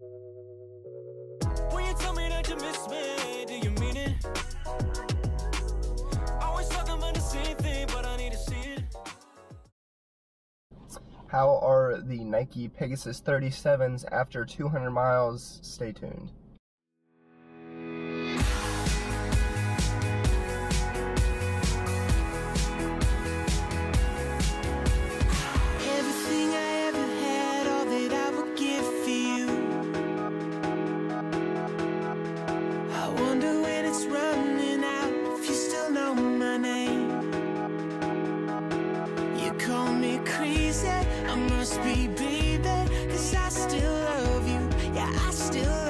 When you tell me that you miss me, do you mean it? Always talking about the same thing, but I need to see it. How are the Nike Pegasus 37s after 200 miles? Stay tuned. Must be baby, cause I still love you. Yeah, I still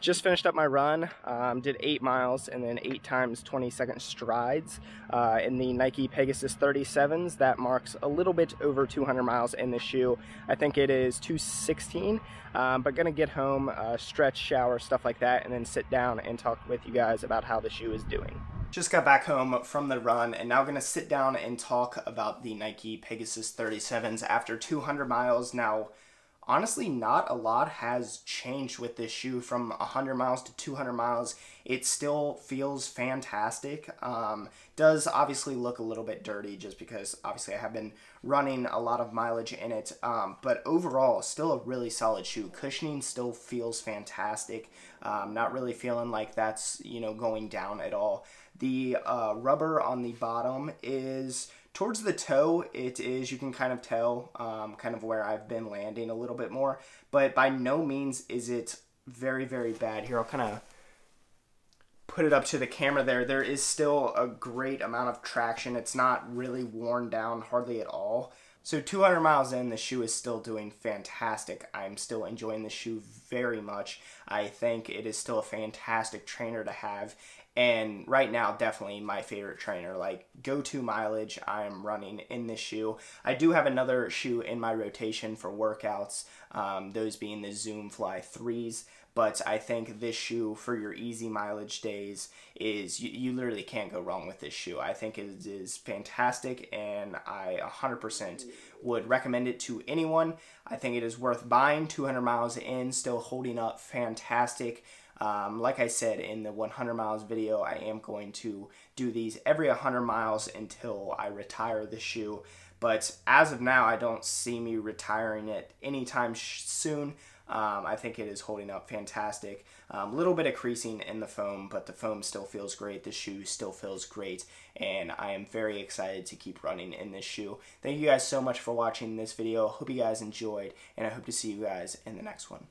Just finished up my run. Um, did eight miles and then eight times 20 second strides uh, in the Nike Pegasus 37s. That marks a little bit over 200 miles in the shoe. I think it is 216. Um, but gonna get home, uh, stretch, shower, stuff like that, and then sit down and talk with you guys about how the shoe is doing. Just got back home from the run and now gonna sit down and talk about the Nike Pegasus 37s after 200 miles. Now, honestly not a lot has changed with this shoe from 100 miles to 200 miles. It still feels fantastic. Um, does obviously look a little bit dirty just because obviously i have been running a lot of mileage in it. Um, but overall still a really solid shoe. Cushioning still feels fantastic. Um, not really feeling like that's you know going down at all. The uh, rubber on the bottom is towards the toe it is you can kind of tell um, kind of where i've been landing a little bit more but by no means is it very very bad. Here i'll kind of put it up to the camera there. There is still a great amount of traction. It's not really worn down hardly at all so 200 miles in the shoe is still doing fantastic. I'm still enjoying the shoe very much. I think it is still a fantastic trainer to have. And right now definitely my favorite trainer. Like go to mileage. I am running in this shoe. I do have another shoe in my rotation for workouts um, those being the zoom fly 3s but I think this shoe for your easy mileage days is you, you literally can't go wrong with this shoe. I think it is fantastic and I 100% would recommend it to anyone. I think it is worth buying 200 miles in, still holding up fantastic. Um, like I said in the 100 miles video, I am going to do these every 100 miles until I retire the shoe. But as of now, I don't see me retiring it anytime soon. Um, I think it is holding up fantastic. A um, little bit of creasing in the foam, but the foam still feels great. The shoe still feels great, and I am very excited to keep running in this shoe. Thank you guys so much for watching this video. Hope you guys enjoyed, and I hope to see you guys in the next one.